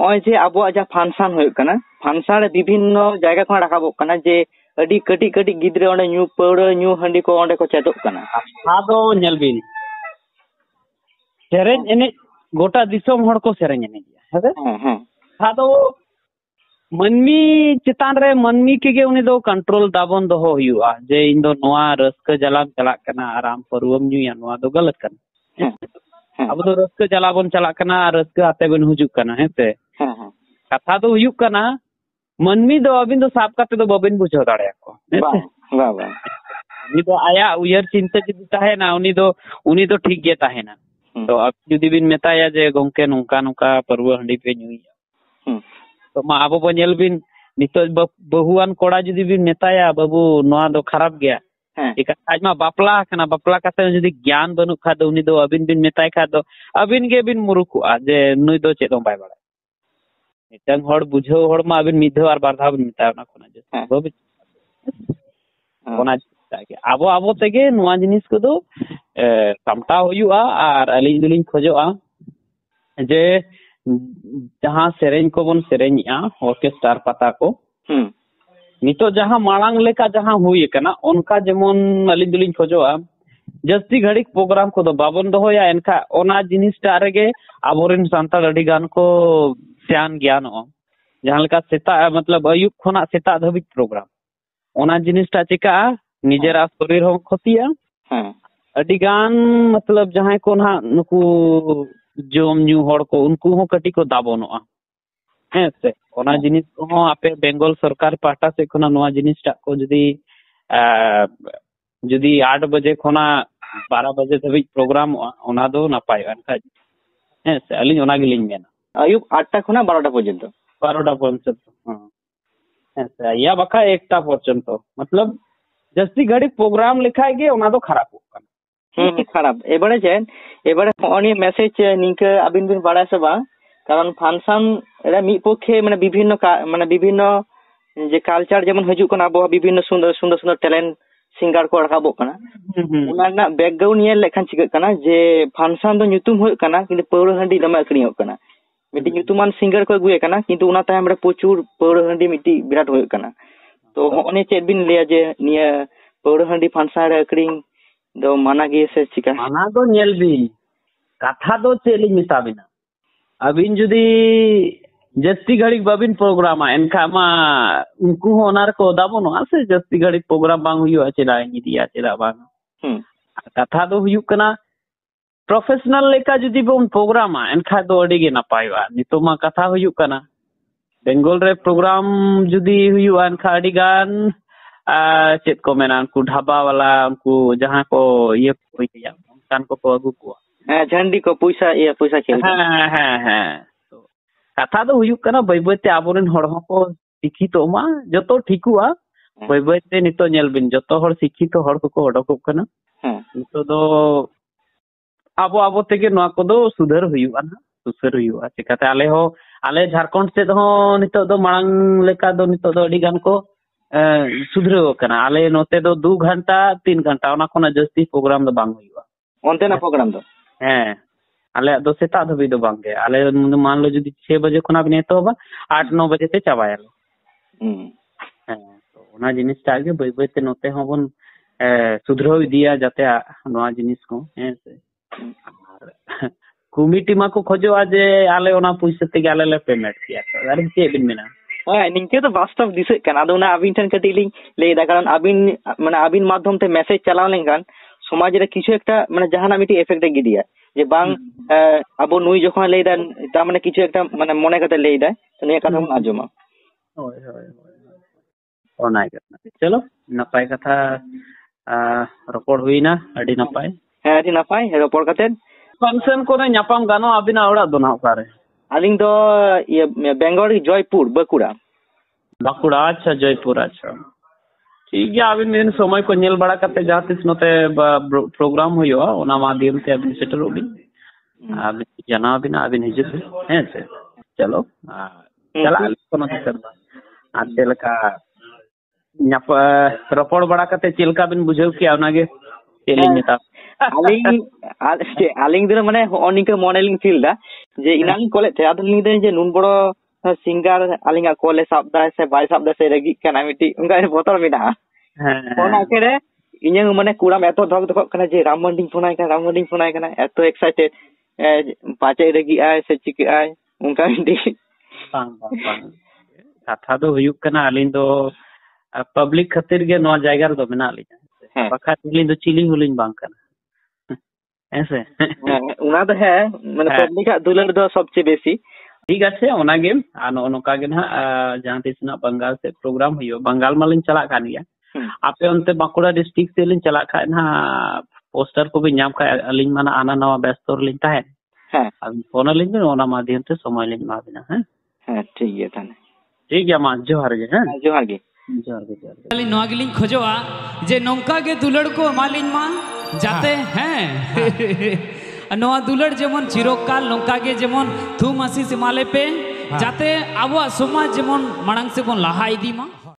ᱦᱚᱸᱜᱼᱚᱭ ᱡᱮ ᱟᱵᱚᱣᱟᱜ ᱡᱟᱦᱟᱸ ᱯᱷᱟᱱᱥᱟᱱ ᱦᱩᱭᱩᱜ ᱠᱟᱱᱟ ᱯᱷᱟᱱᱥᱟᱱ ᱨᱮ ᱵᱤᱵᱷᱤᱱᱱᱚ ᱡᱟᱭᱜᱟ ᱠᱷᱚᱱ ᱨᱟᱠᱟᱵᱚᱜ ᱠᱟᱱᱟ ᱡᱮ ᱟᱹᱰᱤ ᱠᱟᱹᱴᱤᱡ ᱠᱟᱹᱴᱤᱡ ᱜᱤᱫᱽᱨᱟᱹ ᱚᱸᱰᱮ ᱧᱩ ᱯᱟᱹᱣᱨᱟᱹ ᱧᱩ ᱦᱟᱺᱰᱤ ᱠᱚ ᱚᱸᱰᱮ ᱠᱚ ᱪᱮᱫᱚᱜ ᱠᱟᱱᱟ ᱟᱫᱚ ᱧᱮᱞ ᱵᱤᱱ ᱥᱮᱨᱮᱧ ᱮᱱᱮᱡ ᱜᱚᱴᱟ ᱫᱤᱥᱚᱢ ᱦᱚᱲ ᱠᱚ ᱥᱮᱨᱮᱧ ᱮᱱᱮᱡᱼᱟ ᱦᱮᱸᱥᱮ ᱦᱮᱸ ᱦᱮᱸ ᱟᱫᱚ ᱢᱟᱹᱱᱢᱤ ᱪᱮᱛᱟᱱ ᱨᱮ ᱢᱟᱹᱱᱢᱤ ᱠᱚᱜᱮ ᱩᱱᱤ ᱫᱚ ᱠᱚᱱᱴᱨᱳᱞ ᱫᱟᱵᱚᱱ ᱫᱚᱦᱚ ᱦᱩᱭᱩᱜᱼᱟ ᱡᱮ ᱤᱧ ᱫᱚ ᱱᱚᱣᱟ ᱨᱟᱹᱥᱠᱟᱹ ᱡᱟᱞᱟᱢ ᱪᱟᱞᱟᱜ ᱠᱟᱱᱟ ᱟᱨ ᱟᱢ ᱯᱟᱹᱨᱣᱟᱹᱢ ᱧᱩᱭᱟ ᱱᱚᱣᱟ ᱫᱚ ᱜᱟᱞᱟᱛ ᱠᱟᱱᱟ ᱦᱮᱸ ᱦᱮᱸ ᱟᱵᱚ ᱫᱚ ᱨᱟᱹᱥᱠᱟᱹ ᱡᱟᱞᱟ ᱵᱚᱱ ᱪᱟᱞᱟᱜ ᱠᱟᱱᱟ ᱟᱨ ᱨᱟᱹᱥᱠᱟᱹ ᱟᱛᱮ ᱵᱚᱱ ᱦᱤᱡᱩᱜ ᱠᱟᱱᱟ ᱦᱮᱸ ᱥᱮ ᱦᱮᱸ ᱦᱮᱸ ᱠᱟᱛᱷᱟ ᱫᱚ ᱦᱩᱭᱩᱜ ᱠᱟᱱᱟ ᱢᱟᱹᱱᱢᱤ ᱫᱚ ᱟᱹᱵᱤᱱ ᱫᱚ ᱥᱟᱵ ᱠᱟᱛᱮ ᱫᱚ ᱵᱟᱵᱤᱱ ᱵᱩᱡᱷᱟᱹᱣ ᱫᱟᱲᱮᱭᱟᱠᱚᱣᱟ ᱦᱮᱸ ᱵᱟᱝ ᱥᱮ ᱵᱟᱝ ᱵᱟᱝ ᱩᱱᱤ ᱫᱚ ᱟᱭᱟᱜ ᱩᱭᱦᱟᱹᱨ ᱪᱤᱱᱛᱟᱹ ᱡᱩᱫᱤ ᱛᱟᱦᱮᱱᱟ ᱩᱱᱤ ᱫᱚ ᱩᱱᱤ ᱫᱚ ᱴᱷᱤᱠ ᱜᱮ ᱛᱟᱦᱮᱱᱟ ᱦᱩᱸ ᱛᱚ ᱟᱵᱤᱱ ᱡᱩᱫᱤ ᱵᱤᱱ ᱢᱮᱛᱟᱭᱟ ᱡᱮ ᱜᱚᱝᱠᱮ ᱱᱚᱝᱠᱟ ᱱᱚᱝᱠᱟ ᱯᱟᱹᱨᱣᱟᱹ ᱦᱟᱺᱰᱤ ᱯᱮ ᱧᱩᱭᱟ ᱦᱩᱸ ᱛᱚ ᱢᱟ ᱟᱵᱚ ᱵᱚ ᱧᱮᱞ ᱵᱤᱱ ᱱᱤᱛᱚᱜ ᱵᱟᱹᱦᱩᱣᱟᱱ ᱠᱚᱲᱟ ᱡᱩᱫᱤ ᱵᱤᱱ ᱢᱮᱛᱟᱭᱟ ᱵᱟᱹᱵᱩ ᱱᱚᱣᱟ ᱫᱚ ᱠᱷᱟᱨᱟᱯ ᱜᱮᱭᱟ ᱦᱮᱸ ᱪᱤᱠᱟ ᱟᱡ ᱢᱟ ᱵᱟᱯᱞᱟ ᱟᱠᱟᱱᱟ ᱵᱟᱯᱞᱟ ᱠᱟᱛᱮ ᱡᱩᱫᱤ ᱜᱮᱭᱟᱱ ᱵᱟᱹᱱᱩᱜ ᱠᱷᱟᱡ ᱫᱚ ᱩᱱᱤ ᱫᱚ ᱟᱹᱵᱤᱱ ᱵᱤᱱ ᱢᱮᱛᱟᱭ ᱠᱷᱟᱡ ᱫᱚ ᱟᱹᱵᱤᱱ ᱜᱮᱵᱤᱱ ᱢᱩᱨᱩᱠᱚᱜᱼᱟ ᱡᱮ ᱱᱩᱭ ᱫᱚ ᱢᱤᱫᱴᱟᱝ ᱦᱚᱲ ᱵᱩᱡᱷᱟᱹᱣ ᱦᱚᱲ ᱢᱟ ᱟᱹᱵᱤᱱ ᱢᱤᱫ ᱫᱷᱟᱣ ᱟᱨ ᱵᱟᱨ ᱫᱷᱟᱣ ᱵᱤᱱ ᱢᱮᱛᱟᱭᱟ ᱚᱱᱟ ᱠᱷᱚᱱᱟᱜ ᱡᱟᱹᱥᱛᱤ ᱦᱮᱸ ᱵᱟᱹᱵᱤᱱ ᱦᱮᱸ ᱚᱱᱟ ᱡᱤᱱᱤᱥᱴᱟᱜ ᱜᱮ ᱟᱵᱚ ᱟᱵᱚ ᱛᱮᱜᱮ ᱱᱚᱣᱟ ᱡᱤᱱᱤᱥ ᱠᱚᱫᱚ ᱥᱟᱢᱴᱟᱣ ᱦᱩᱭᱩᱜᱼᱟ ᱟᱨ ᱟᱹᱞᱤᱧ ᱫᱚᱞᱤᱧ ᱠᱷᱚᱡᱚᱜᱼᱟ ᱡᱮ ᱡᱟᱦᱟᱸ ᱥᱮᱨᱮᱧ ᱠᱚᱵᱚᱱ ᱥᱮᱨᱮᱧᱮᱜᱼᱟ ᱚᱨᱠᱮᱥᱴᱟᱨ ᱯᱟᱛᱟ ᱠᱚ ᱦᱩᱸ ᱱᱤᱛᱚᱜ ᱡᱟᱦᱟᱸ ᱢᱟᱲᱟᱝ ᱞᱮᱠᱟ ᱡᱟᱦᱟᱸ ᱦᱩᱭ ᱟᱠᱟᱱᱟ ᱚᱱᱠᱟ ᱡᱮᱢᱚᱱ ᱟᱹᱞᱤᱧ ᱫᱚᱞᱤᱧ ᱠᱷᱚᱡᱚᱜᱼᱟ ᱡᱟᱹᱥᱛᱤ ᱜᱷᱟᱹᱲᱤᱡ ᱯᱨᱳᱜᱨᱟᱢ ᱠᱚᱫᱚ ᱵᱟᱵᱚᱱ ᱫᱚᱦᱚᱭᱟ ᱮᱱᱠᱷᱟᱱ ᱚᱱᱟ ᱡᱤᱱᱤᱥᱴᱟᱜ ᱨᱮᱜᱮ ᱟᱵᱚᱨᱮᱱ ᱥᱟᱱᱛᱟᱲ ᱟᱹᱰᱤ ガᱱ ᱠᱚ ᱥᱮᱭᱟᱱ ᱜᱮᱭᱟᱱᱚᱜᱼᱟ ᱡᱟᱦᱟᱸ ᱞᱮᱠᱟ ᱥᱮᱛᱟᱜ ᱢᱚᱛᱞᱚᱵ ᱟᱹᱭᱩᱵ ᱠᱷᱚᱱᱟᱜ ᱥᱮᱛᱟᱜ ᱫᱷᱟᱹᱵᱤᱡ ᱯᱨᱳᱜᱨᱟᱢ ᱚᱱᱟ ᱡᱤᱱᱤᱥᱴᱟᱜ ᱪᱤᱠᱟᱹᱜᱼᱟ ᱱᱤᱡᱮᱨᱟᱜ ᱥᱚᱨᱤᱨ ᱦᱚᱸ ᱠᱷᱚᱛᱤᱜᱼᱟ ᱦᱮᱸ ᱟᱹᱰᱤ ᱜᱟᱱ ᱢᱚᱛᱞᱚᱵ ᱡᱟᱦᱟᱸᱭ ᱠᱚ ᱱᱟᱦᱟᱜ ᱱᱩᱠᱩ ᱡᱚᱢ ᱧᱩ ᱦᱚᱲ ᱠᱚ ᱩᱱᱠᱩ ᱦᱚᱸ ᱠᱟᱹᱴᱤᱡ ᱠᱚ ᱫᱟᱵᱚᱱᱚᱜᱼᱟ ᱦᱮᱸ ᱥᱮ ᱚᱱᱟ ᱡᱤᱱᱤᱥ ᱠᱚᱦᱚᱸ ᱟᱯᱮ ᱵᱮᱝᱜᱚᱞ ᱥᱚᱨᱠᱟᱨ ᱯᱟᱦᱴᱟ ᱥᱮᱫ ᱠᱷᱚᱱᱟᱜ ᱱᱚᱣᱟ ᱡᱤᱱᱤᱥᱴᱟᱜ ko ᱡᱩᱫᱤ ᱡᱩᱫᱤ ᱟᱴ ᱵᱟᱡᱮ ᱠᱷᱚᱱᱟᱜ ᱵᱟᱨᱚ ᱵᱟᱡᱮ ᱫᱷᱟᱹᱵᱤᱡ ᱯᱨᱳᱜᱨᱟᱢᱚᱜᱼᱟ ᱚᱱᱟ ᱫᱚ ᱱᱟᱯᱟᱭᱚᱜᱼᱟ ᱮᱱᱠᱷᱟᱡ ᱦᱮᱸ ᱥᱮ ᱟᱹᱞᱤᱧ ᱚᱱᱟ ᱜᱮᱞᱤᱧ ᱢᱮᱱᱟ আয়ুব আটটা খুনা বারোটা পর্যন্ত। বারোটা পর্যন্ত ইয়া বাখা একটা পর্যন্ত। মতলব জাস্তি ঘড়ি প্রোগ্রাম লেখায় গিয়ে ওনা তো খারাপ খারাপ। এবারে চেন এবারে অনেক মেসেজ নিকে আবিন বিন বাড়া সবা। কারণ ফাংশন এটা মি পক্ষে মানে বিভিন্ন মানে বিভিন্ন যে কালচার যেমন হজু কোন আবো বিভিন্ন সুন্দর সুন্দর সুন্দর ট্যালেন্ট সিঙ্গার কো ᱨᱟᱠᱟᱵᱚᱜ ᱠᱟᱱᱟ ᱚᱱᱟ ᱨᱮᱱᱟᱜ ᱵᱮᱠᱜᱨᱟᱣᱩᱱᱰ ᱧᱮᱞ ᱞᱮᱠᱷᱟᱱ ᱪᱤᱠᱟᱹᱜ ᱠᱟᱱᱟ ᱡᱮ ᱯᱷᱟᱱᱥᱚᱱ ᱫᱚ ᱧᱩᱛᱩᱢ ᱦᱩᱭᱩᱜ ᱠᱟᱱᱟ ᱠᱤᱱᱛᱩ ᱯᱟᱹᱣᱨᱟᱹ ᱦᱟᱺᱰᱤ ᱫᱚᱢᱮ ᱟᱹᱠᱷᱨᱤᱧᱚᱜ ᱠᱟᱱᱟ मिट्टी सिंगर को गुए प्रचुर किंतु उना पौड़ हंडी मिट्टी विराट होना करना तो होने चेत बिन लिया जे निया पौड़ हंडी फंसा रह दो माना गए से चिका माना तो नियल भी कथा तो चेली मिता बिना अब इन जुदी जस्ती घड़ी बबिन प्रोग्राम आयन कामा उनको होनार को दाबो ना आसे जस्ती घड़ी प्रोग्राम बांग हुई हो चिलाएँगी दिया चिला बांग कथा तो हुई करना ᱯᱨᱚᱯᱷᱮᱥᱚᱱᱟᱞ ᱞᱮᱠᱟ ᱡᱩᱫᱤ ᱵᱚᱱ ᱯᱨᱳᱜᱨᱟᱢᱟ ᱮᱱᱠᱷᱟᱱ ᱫᱚ ᱟᱹᱰᱤ ᱜᱮ ᱱᱟᱯᱟᱭᱚᱜᱼᱟ ᱱᱤᱛᱚᱜ ᱢᱟ ᱠᱟᱛᱷᱟ ᱦᱩᱭᱩᱜ ᱠᱟᱱᱟ ᱵᱮᱝᱜᱚᱞ ᱨᱮ ᱯᱨᱳᱜᱨᱟᱢ ᱡᱩᱫᱤ ᱦᱩᱭᱩᱜᱼᱟ ᱮᱱᱠᱷᱟᱱ ᱟᱹᱰᱤ ᱜᱟᱱ ᱪᱮᱫ ᱠᱚ ᱢᱮᱱᱟ ᱩᱱᱠᱩ ᱰᱷᱟᱵᱟ ᱵᱟᱞᱟ ᱩᱱᱠᱩ ᱡᱟᱦᱟᱸ ᱠᱚ ᱤᱭᱟᱹ ᱠᱚ ᱤᱭᱟᱹᱭᱟ ᱚᱱᱠᱟᱱ ᱠᱚᱠᱚ ᱟᱹᱜᱩ ᱠᱚᱣᱟ ᱦᱮᱸ ᱡᱷᱟᱹᱱᱰᱤ ᱠᱚ ᱯᱚᱭᱥᱟ ᱤᱭᱟᱹ ᱯᱚᱭᱥᱟ ᱠᱷᱮᱞ ᱦᱮᱸ ᱦᱮᱸ ᱦᱮᱸ ᱠᱟᱛᱷᱟ ᱫᱚ ᱦᱩᱭᱩᱜ ᱠᱟᱱᱟ ᱵᱟᱹᱭ ᱵᱟᱹᱭᱛᱮ ᱟᱵᱚᱨᱮᱱ ᱦᱚᱲ ᱦᱚᱸᱠᱚ ᱥᱤᱠᱠᱷᱤᱛᱚᱜ ᱢᱟ ᱡᱚᱛᱚ ᱴᱷᱤᱠᱚᱜᱼᱟ ᱵᱟᱹᱭ ᱵᱟᱹᱭᱛᱮ ᱱᱤᱛᱚᱜ ᱧᱮᱞ ᱵᱤᱱ ᱡᱚᱛᱚ ᱦᱚᱲ ᱥᱤᱠᱠᱷᱤᱛᱚ ᱦᱚᱲ ᱠᱚᱠᱚ ᱚᱰᱚᱠᱚᱜ ᱠᱟᱱᱟ ᱱᱤᱛᱚᱜ ᱫᱚ ᱟᱵᱚ ᱟᱵᱚ ᱛᱮᱜᱮ ᱱᱚᱣᱟ ᱠᱚᱫᱚ ᱥᱩᱫᱷᱟᱹᱨ ᱦᱩᱭᱩᱜᱼᱟ ᱱᱟᱜ ᱥᱩᱥᱟᱹᱨ ᱦᱩᱭᱩᱜᱼᱟ ᱪᱮᱠᱟᱛᱮ ᱟᱞᱮ ᱦᱚᱸ ᱟᱞᱮ ᱡᱷᱟᱲᱠᱷᱚᱸᱰ ᱥᱮᱫ ᱦᱚᱸ ᱱᱤᱛᱚᱜ ᱫᱚ ᱢᱟᱲᱟᱝ ᱞᱮᱠᱟ ᱫᱚ ᱱᱤᱛᱚᱜ ᱫᱚ ᱟᱹᱰᱤ ᱜᱟᱱ ᱠᱚ ᱥᱩᱫᱷᱨᱟᱹᱣ ᱟᱠᱟᱱᱟ ᱟᱞᱮ ᱱᱚᱛᱮ ᱫᱚ ᱫᱩ ᱜᱷᱚᱱᱴᱟ ᱛᱤᱱ ᱜᱷᱚᱱᱴᱟ ᱚᱱᱟ ᱠᱷᱚᱱᱟᱜ ᱡᱟᱹᱥᱛᱤ ᱯᱨᱳᱜᱨᱟᱢ ᱫᱚ ᱵᱟᱝ ᱦᱩᱭᱩᱜᱼᱟ ᱚᱱᱛᱮᱱᱟᱜ ᱯᱨᱳᱜᱨᱟᱢ ᱫᱚ ᱦᱮᱸ ᱟᱞᱮᱭᱟᱜ ᱫᱚ ᱥᱮᱛᱟᱜ ᱫᱷᱟᱹᱵᱤᱡ ᱫᱚ ᱵᱟᱝᱜᱮ ᱟᱞᱮ ᱢᱟᱱᱞᱚ ᱡᱩᱫᱤ ᱪᱷᱮ ᱵᱟᱡᱮ ᱠᱷᱚᱱᱟᱜ ᱵᱤᱱ ᱮᱛᱚᱦᱚᱵᱟ ᱟᱴ ᱱᱚ ᱵᱟᱡᱮ ᱛᱮ ᱪᱟᱵᱟᱭᱟᱞᱮ ᱦᱮᱸ ᱚᱱᱟ ᱡᱤᱱᱤᱥᱴᱟᱜ ᱜᱮ ᱵᱟᱹᱭ ᱵᱟᱹᱭᱛᱮ ᱱᱚᱛᱮ ᱦᱚᱸᱵᱚᱱ ᱥᱩᱫᱷᱨᱟᱹᱣ ᱤᱫᱤᱭᱟ ᱡᱟᱛᱮ ᱱᱚᱣᱟ ᱡᱤᱱᱤᱥ ᱠᱚ ᱦᱮᱸ ᱥᱮ ᱠᱚᱢᱤᱴᱤ ᱢᱟᱠᱚ ᱠᱷᱚᱡᱚᱜᱼᱟ ᱡᱮ ᱟᱞᱮ ᱚᱱᱟ ᱯᱩᱭᱥᱟᱹ ᱛᱮᱜᱮ ᱟᱞᱮ ᱞᱮ ᱯᱮᱢᱮᱱᱴ ᱠᱮᱭᱟ ᱟᱨ ᱪᱮᱫ ᱵᱤᱱ ᱢᱮᱱᱟ ᱦᱮᱸ ᱱᱤᱝᱠᱟᱹ ᱫᱚ ᱵᱟᱥᱛᱚᱵ ᱫᱤᱥᱟᱹᱜ ᱠᱟᱱᱟ ᱟᱫᱚ ᱚᱱᱟ ᱟᱹᱵᱤᱱ ᱴᱷᱮᱱ ᱠᱟᱹᱴᱤᱡ ᱞᱤᱧ ᱞᱟᱹᱭᱫᱟ ᱠᱟᱨᱚᱱ ᱟᱹᱵᱤᱱ ᱢᱟᱱᱮ ᱟᱹᱵᱤᱱ ᱢᱟᱫᱽᱫᱷᱚᱢ ᱛᱮ ᱢᱮᱥᱮᱡ ᱪᱟᱞᱟᱣ ᱞᱮᱱᱠᱷᱟᱱ ᱥᱚᱢᱟᱡᱽ ᱨᱮ ᱠᱤᱪᱷᱩ ᱮᱠᱴᱟ ᱢᱟᱱᱮ ᱡᱟᱦᱟᱱᱟᱜ ᱢᱤᱫᱴᱤᱡ ᱮᱯᱷᱮᱠᱴ ᱮ ᱜᱤᱰᱤᱭᱟ ᱡᱮ ᱵᱟᱝ ᱟᱵᱚ ᱱᱩᱭ ᱡᱚᱠᱷᱚᱱ ᱞᱟᱹᱭᱫᱟ ᱛᱟᱨ ᱢᱟᱱᱮ ᱠᱤᱪᱷᱩ ᱮᱠᱴᱟ ᱢᱟᱱᱮ ᱢᱚᱱᱮ ᱠᱟᱛᱮ ᱞᱟᱹᱭᱫᱟᱭ ᱛᱚ ᱱᱤᱭᱟᱹ ᱠᱟᱛᱷᱟ ᱵᱚᱱ ᱟᱸᱡᱚᱢᱟ ᱦᱳᱭ ᱦᱳᱭ ᱚᱱᱟ ᱜᱮ ᱪᱚᱞᱚ ᱱᱟᱯᱟᱭ ᱠᱟᱛᱷᱟ ᱨᱚᱯᱚᱲ ᱦᱩᱭᱱᱟ ᱟᱹᱰᱤ ᱱᱟᱯᱟᱭ ᱦᱮᱸ ᱟᱹᱰᱤ ᱱᱟᱯᱟᱭ ᱨᱚᱯᱚᱲ ᱠᱟᱛᱮᱫ ᱯᱷᱟᱱᱥᱚᱱ ᱠᱚᱨᱮ ᱧᱟᱯᱟᱢ ᱜᱟᱱᱚᱜᱼᱟ ᱟᱹᱵᱤᱱᱟᱜ ᱚᱲᱟᱜ ᱫᱚ ᱱᱟᱜ ᱚᱠᱟᱨᱮ ᱟᱹᱞᱤᱧ ᱫᱚ ᱤᱭᱟᱹ ᱵᱮᱝᱜᱚᱞ ᱡᱚᱭᱯᱩᱨ ᱵᱟᱸᱠᱩᱲᱟ ᱵᱟᱸᱠᱩᱲᱟ ᱟᱪᱪᱷᱟ ᱡᱚᱭᱯᱩर ᱟᱪᱪᱷᱟ ठीक है अभी मेन समय को नेल बड़ा करते जाते नोते प्रोग्राम हुआ ओना माध्यम से अभी सेटल होगी अभी जना अभी ना अभी निजे हैं से चलो चला कोनो दिक्कत बा आ चलका ᱧᱟᱯ ᱨᱚᱯᱚᱲ ᱵᱟᱲᱟ ᱠᱟᱛᱮ ᱪᱮᱫ ᱞᱮᱠᱟ ᱵᱤᱱ ᱵᱩᱡᱷᱟᱹᱣ ᱠᱮᱜᱼᱟ ᱚᱱᱟᱜᱮ ᱪᱮᱫ ᱞᱤᱧ ᱢᱮᱛᱟ ᱟᱹᱞᱤᱧ ᱟᱹᱞᱤᱧ ᱫᱚ ᱢᱟᱱᱮ ᱦᱚᱜᱼᱚ ᱱᱤᱝᱠᱟᱹ ᱢᱚᱱᱮ ᱞᱤᱧ ᱯᱷᱤᱞ ᱮᱫᱟ ᱡᱮ ᱮᱱᱟᱝ ᱞᱤᱧ ᱠᱚᱞᱮᱫ ᱛᱟᱦᱮᱸᱫ ᱟᱫᱚ ᱞᱤᱧ ᱞᱟᱹᱭᱫᱟ ᱡᱮ ᱱᱩᱱ ᱵᱚᱲᱚ ᱥᱤᱝᱜᱟᱨ ᱟᱹᱞᱤᱧᱟᱜ ᱠᱚᱞᱮ ᱥᱟᱵ ᱮᱫᱟᱭ ᱥᱮ ᱵᱟᱭ ᱥᱟᱵ ᱮᱫᱟ ᱥᱮ ᱨᱟᱹᱜᱤᱜ ᱠᱟᱱᱟ ᱢᱤᱫᱴᱤᱡ ᱚᱱᱠᱟ ᱵᱚᱛᱚᱨ ᱢᱮᱱᱟᱜᱼᱟ ᱚᱱᱟ ᱟᱠᱮᱨᱮ ᱤᱧᱟᱹᱜ ᱢᱟᱱᱮ ᱠᱩᱲᱟᱢ ᱮᱛᱚ ᱫᱷᱚᱠ ᱫᱷᱚᱠᱚᱜ ᱠᱟᱱᱟ ᱡᱮ ᱨᱟᱢ ᱢᱟᱹᱱᱰᱤᱧ ᱯᱷᱳᱱᱟᱭ ᱠᱟᱱᱟ ᱨᱟᱢ ᱢᱟᱹᱱᱰᱤᱧ ᱯᱷᱳᱱᱟᱭ ᱠᱟᱱᱟ ᱮᱛᱚ ᱮᱠᱥᱟᱭᱴᱮᱰ ᱯᱟᱪᱮ ᱨᱟᱹᱜᱤᱜ ᱟᱭ ᱥᱮ ᱪᱤᱠᱟᱹᱜ ᱟᱭ ᱚᱱᱠᱟ ᱢᱤᱫᱴᱤᱡ ᱵᱟᱝ ᱵᱟᱝ ᱵᱟᱝ ᱠᱟᱛᱷᱟ ᱫᱚ ᱦᱩᱭᱩᱜ ᱠᱟᱱᱟ ᱟᱹᱞᱤᱧ ᱫᱚ ᱯᱟᱵᱽᱞᱤᱠ ᱠᱷᱟᱹᱛᱤᱨ ᱜᱮ ᱱᱚᱣᱟ ᱡᱟᱭᱜᱟ ᱨᱮᱫᱚ ᱢᱮᱱᱟᱜ ᱞᱤᱧᱟ ᱵᱟᱠᱷᱟᱡ ᱟᱹᱞᱤᱧ ᱫᱚ ᱪᱤᱞᱤ ᱦᱚᱸᱞᱤᱧ ᱵᱟᱝ ᱠᱟᱱᱟ ᱦᱮᱸᱥᱮ ᱚᱱᱟ ᱫᱚ ᱦᱮᱸ ᱢᱟᱱᱮ ᱯᱟᱵᱽᱞᱤᱠᱟᱜ ᱫᱩᱞᱟᱹᱲ ᱫᱚ ᱥᱚᱵᱪᱮ ᱵᱮᱥᱤ ᱴᱷᱤᱠ ᱟᱪᱷᱮ ᱚᱱᱟ ᱜᱮ ᱟᱨ ᱱᱚᱜᱼᱚ ᱱᱚᱝᱠᱟ ᱜᱮ ᱱᱟᱦᱟᱜ ᱡᱟᱦᱟᱸ ᱛᱤᱥ ᱱᱟᱜ ᱵᱟᱝᱜᱟᱞ ᱥᱮᱫ ᱯᱨᱳᱜᱨᱟᱢ ᱦᱩᱭᱩᱜᱼᱟ ᱵᱟᱝᱜᱟᱞ ᱢᱟᱞᱤᱧ ᱪᱟᱞᱟᱜ ᱠᱟᱱ ᱜᱮᱭᱟ ᱟᱯᱮ ᱚᱱᱛᱮ ᱵᱟᱸᱠᱩᱲᱟ ᱰᱤᱥᱴᱨᱤᱠ ᱥᱮᱫ ᱞᱤᱧ ᱪᱟᱞᱟᱜ ᱠᱷᱟᱡ ᱱᱟᱦᱟᱜ ᱯᱳᱥᱴᱟᱨ ᱠᱚᱵᱤᱱ ᱧᱟᱢ ᱠᱷᱟᱡ ᱟᱹᱞᱤᱧ ᱢᱟ ᱦᱟᱱᱟ ᱱᱟᱣᱟ ᱵᱮᱥᱛᱚ ᱨᱮᱞᱤᱧ ᱛᱟᱦᱮᱱ ᱦᱮᱸ ᱟᱹᱵᱤᱱ ᱯᱷᱳᱱ ᱟᱹᱞᱤᱧ ᱵᱤᱱ ᱚᱱᱟ ᱢᱟᱫᱽᱫᱷᱚᱢ ᱛᱮ ᱥᱚᱢᱚᱭ ᱞᱤᱧ ᱮᱢᱟ ᱵᱤᱱᱟ ᱦᱮᱸ ᱦᱮᱸ ᱴᱷᱤᱠ ᱜᱮᱭᱟ ᱛᱟᱦᱚᱞᱮ ᱴᱷᱤᱠ ᱜᱮᱭᱟ ᱢᱟ ᱡᱚᱦᱟᱨ ᱜᱮ ᱦᱮᱸ ᱡᱚᱦᱟᱨ ᱜᱮ ᱡᱚᱦᱟᱨ ᱜᱮ ᱡᱚᱦᱟᱨ ᱜᱮ ᱟᱹᱞᱤᱧ ᱱᱚᱣᱟ ᱜᱮᱞᱤᱧ ᱠᱷᱚᱡᱚᱜᱼᱟ ᱡᱮ ᱱᱚᱝᱠᱟ ᱜᱮ ᱫᱩᱞᱟᱹᱲ ᱠᱚ ᱮᱢᱟᱞᱤᱧ ᱢᱟ जाते हाँ, हैं। हाँ। नवा दुलड़ जेमन चिरकाल नौका जेमन थूम आशीष हिमालय पे हाँ। जाते अब समाज जेमन मांग से बन लहा इदीमा